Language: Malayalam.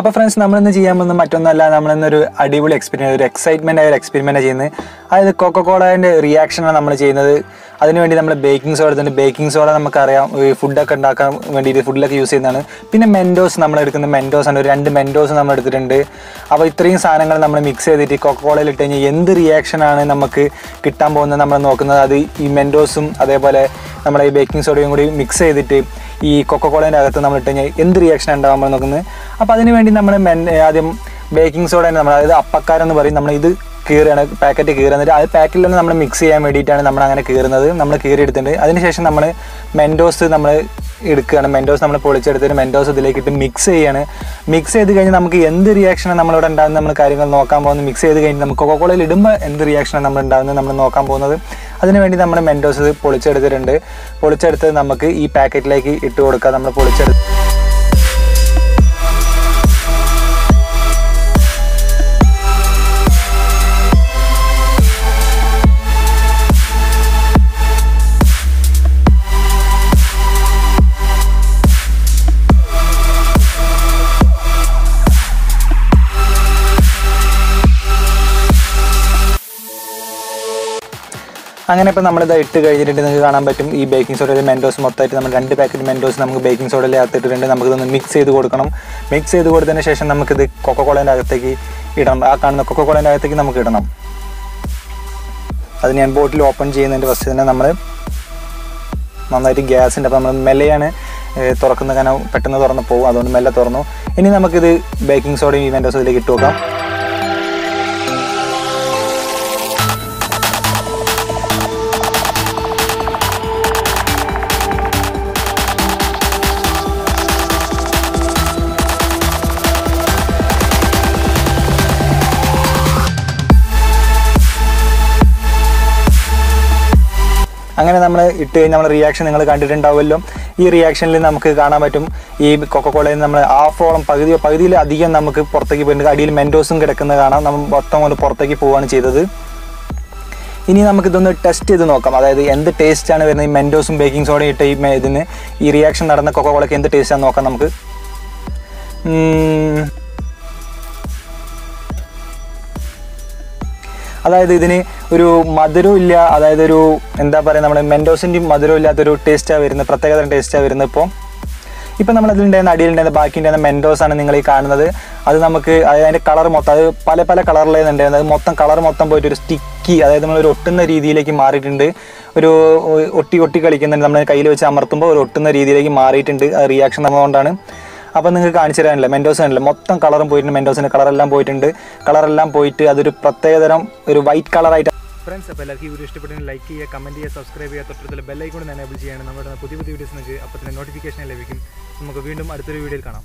അപ്പോൾ ഫ്രണ്ട്സ് നമ്മളിന്ന് ചെയ്യാൻ പോകുന്നത് മറ്റൊന്നല്ല നമ്മളിന്നൊരു അടിപൊളി എക്സ്പെരിമെന്റ് ഒരു എക്സൈറ്റ്മെന്റ് ആയ ഒരു എക്സ്പെരിമെന്റ് ചെയ്യുന്നത്. അതായത് കൊക്കക്കോളേന്റെ റിയാക്ഷനാണ് നമ്മൾ ചെയ്യുന്നത്. അതിനുവേണ്ടി നമ്മൾ ബേക്കിംഗ് സോഡ എടുത്തിട്ട് ബേക്കിംഗ് സോഡ നമുക്കറിയാം ഈ ഫുഡൊക്കെ ഉണ്ടാക്കാൻ വേണ്ടിയിട്ട് ഫുഡിലൊക്കെ യൂസ് ചെയ്യുന്നതാണ്. പിന്നെ മെൻഡോസ് നമ്മൾ എടുക്കുന്ന മെൻഡോസ് ആണ്. ഒരു രണ്ട് മെൻഡോസ് നമ്മൾ എടുത്തിട്ടുണ്ട്. അപ്പോൾ ഇത്രയും സാധനങ്ങൾ നമ്മൾ മിക്സ് ചെയ്തിട്ട് കൊക്കക്കോളയിൽ ഇട്ട് കഴിഞ്ഞാൽ എന്ത് റിയാക്ഷനാണ് നമുക്ക് കിട്ടാൻ പോകുന്നത് നമ്മൾ നോക്കുന്നത്? അത് ഈ മെൻഡോസും അതേപോലെ നമ്മുടെ ഈ ബേക്കിംഗ് സോഡയും കൂടി മിക്സ് ചെയ്തിട്ട് ഈ കൊക്കക്കോളേന്റെ അകത്ത് നമ്മൾ ഇട്ട് കഴിഞ്ഞാൽ എന്ത് റിയാക്ഷൻ ഉണ്ടാവും നോക്കുന്നത്? അപ്പോൾ അതിന് വേണ്ടി നമ്മൾ മെൻ ആദ്യം ബേക്കിംഗ് സോഡ നമ്മൾ അതായത് അപ്പക്കാരെന്ന് പറയും. നമ്മൾ ഇത് കീറുകയാണ് പാക്കറ്റ് കീറുക എന്നിട്ട് അത് പാക്കറ്റിൽ നിന്ന് നമ്മൾ മിക്സ് ചെയ്യാൻ വേണ്ടിയിട്ടാണ് നമ്മൾ അങ്ങനെ കീറുന്നത്. നമ്മൾ കീറി എടുത്തിട്ടുണ്ട് അതിനുശേഷം നമ്മൾ മെൻഡോസ് നമ്മൾ എടുക്കുകയാണ്. മെൻഡോസ് നമ്മൾ പൊളിച്ചെടുത്തിട്ട് മെൻഡോസ് ഇതിലേക്ക് ഇട്ട് മിക്സ് ചെയ്യാണ്. മിക്സ് ചെയ്ത് കഴിഞ്ഞാൽ നമുക്ക് എന്ത് റിയാക്ഷനാണ് നമ്മളിവിടെ ഉണ്ടാകുന്നത്? നമ്മൾ കാര്യങ്ങൾ നോക്കാൻ പോകുന്നത്. മിക്സ് ചെയ്ത് കഴിഞ്ഞ് നമുക്ക് കൊക്കോളയിൽ ഇടുമ്പോൾ എന്ത് റിയാക്ഷനാണ് നമ്മൾ ഉണ്ടാകുന്നത്? നമ്മൾ നോക്കാൻ പോകുന്നത്. അതിനുവേണ്ടി നമ്മൾ മെൻഡോസ് പൊളിച്ചെടുത്തിട്ടുണ്ട്. പൊളിച്ചെടുത്ത് നമുക്ക് ഈ പാക്കറ്റിലേക്ക് ഇട്ട് കൊടുക്കാം നമ്മൾ പൊളിച്ചെടുത്ത് അങ്ങനെ ഇപ്പോൾ നമ്മളിത് ഇട്ട് കഴിഞ്ഞിട്ട് നിങ്ങൾക്ക് കാണാൻ പറ്റും ഈ ബേക്കിംഗ് സോഡയിൽ മെൻഡോസ് മൊത്തമായിട്ട് നമ്മൾ രണ്ട് പാക്കറ്റ് മെൻഡോസ് നമുക്ക് ബേക്കിംഗ് സോഡയിൽ അകത്തിട്ടിട്ടുണ്ട് നമുക്കിതൊന്ന് മിക്സ് ചെയ്ത് കൊടുക്കണം. മിക്സ് ചെയ്ത് കൊടുത്തതിന് ശേഷം നമുക്കിത് കൊക്കക്കോളേന്റെ അകത്തേക്ക് ഇടണം. ആ കാണുന്ന കൊക്കക്കോളേന്റെ അകത്തേക്ക് നമുക്ക് ഇടണം. അത് ഞാൻ ബോട്ടിൽ ഓപ്പൺ ചെയ്യുന്നതിന്റെ ഫസ്റ്റ് തന്നെ നമ്മൾ നന്നായിട്ട് ഗ്യാസിന്റെ അപ്പോൾ നമ്മൾ മെല്ലെയാണ് തുറക്കുന്ന കാരണം പെട്ടെന്ന് തുറന്ന് പോകും അതുകൊണ്ട് മെല്ലെ തുറന്നു. ഇനി നമുക്കിത് ബേക്കിംഗ് സോഡയും ഈ മെൻഡോസും ഇതിലേക്ക് ഇട്ട് നോക്കാം. അങ്ങനെ നമ്മൾ ഇട്ട് കഴിഞ്ഞാൽ നമ്മൾ റിയാക്ഷൻ നിങ്ങൾ കണ്ടിട്ടുണ്ടാവുമല്ലോ. ഈ റിയാക്ഷനിൽ നമുക്ക് കാണാൻ പറ്റും. ഈ കൊക്കക്കോളയിൽ നമ്മൾ ഹാഫോളം പകുതി പകുതിയിൽ അധികം നമുക്ക് പുറത്തേക്ക് പോയിട്ടുണ്ട്. അടിയിൽ മെൻഡോസും കിടക്കുന്നത് കാണാം. നമ്മൾ മൊത്തം കൊണ്ട് പുറത്തേക്ക് പോവുകയാണ് ചെയ്തത്. ഇനി നമുക്ക് ഇതൊന്ന് ടെസ്റ്റ് ചെയ്ത് നോക്കാം. അതായത് എന്ത് ടേസ്റ്റ് ആണ് വരുന്നത്? ഈ മെൻഡോസും ബേക്കിംഗ് സോഡയും ഇട്ട ഈ ഇതിന് ഈ റിയാക്ഷൻ നടന്ന കൊക്കക്കോളയ്ക്ക് എന്ത് ടേസ്റ്റ് ആണെന്ന് നോക്കാം നമുക്ക്. അതായത് ഇതിന് ഒരു മധുരവും ഇല്ല അതായത് ഒരു എന്താ പറയുക നമ്മുടെ മെൻഡോസിന്റെയും മധുരവും ഇല്ലാത്തൊരു ടേസ്റ്റാണ് വരുന്നത് പ്രത്യേകതരം ടേസ്റ്റാണ് വരുന്നത് ഇപ്പോൾ ഇപ്പം നമ്മളതിലുണ്ടായിരുന്ന ഉണ്ടായിരുന്ന മെൻഡോസ് ആണ് നിങ്ങൾ ഈ കാണുന്നത്. അത് നമുക്ക് അതായത് അതിന്റെ കളർ മൊത്തം അത് പല പല കളറിലുണ്ടായിരുന്നത് അത് മൊത്തം കളർ മൊത്തം പോയിട്ട് ഒരു സ്റ്റിക്കി അതായത് നമ്മൾ ഒരു ഒട്ടുന്ന രീതിയിലേക്ക് മാറിയിട്ടുണ്ട്. ഒരു ഒട്ടി ഒട്ടി കളിക്കുന്നുണ്ട് നമ്മൾ കയ്യിൽ വെച്ച് അമർത്തുമ്പോൾ ഒരു ഒട്ടുന്ന രീതിയിലേക്ക് മാറിയിട്ടുണ്ട്. റിയാക്ഷൻ നടന്നുകൊണ്ടാണ് അപ്പോൾ നിങ്ങൾക്ക് കാണിച്ചു തരാനില്ല. മെൻഡോസ് ആണല്ലോ. മൊത്തം കളറും പോയിട്ടുണ്ട് മെൻഡോസിന്റെ കളറെല്ലാം പോയിട്ടുണ്ട്. കളറെല്ലാം പോയിട്ട് അതൊരു പ്രത്യേകതരം ഒരു വൈറ്റ് കളറായിട്ട് ഫ്രണ്ട്സ് അപ്പോൾ എല്ലാവർക്കും ഈ വീഡിയോ ഇഷ്ടപ്പെട്ടെങ്കിൽ ലൈക്ക് ചെയ്യുക കമന്റ് ചെയ്യുക സബ്സ്ക്രൈബ് ചെയ്യുക തൊട്ടടുത്തുള്ള ബെല്ലൈക്കോൺ എനേബിൾ ചെയ്യാണ്. നമ്മുടെ പുതിയ പുതിയ വീഡിയോസ് നിങ്ങൾക്ക് അപ്പോൾ നോട്ടിഫിക്കേഷൻ ലഭിക്കും. നമുക്ക് വീണ്ടും അടുത്തൊരു വീഡിയോയിൽ കാണാം.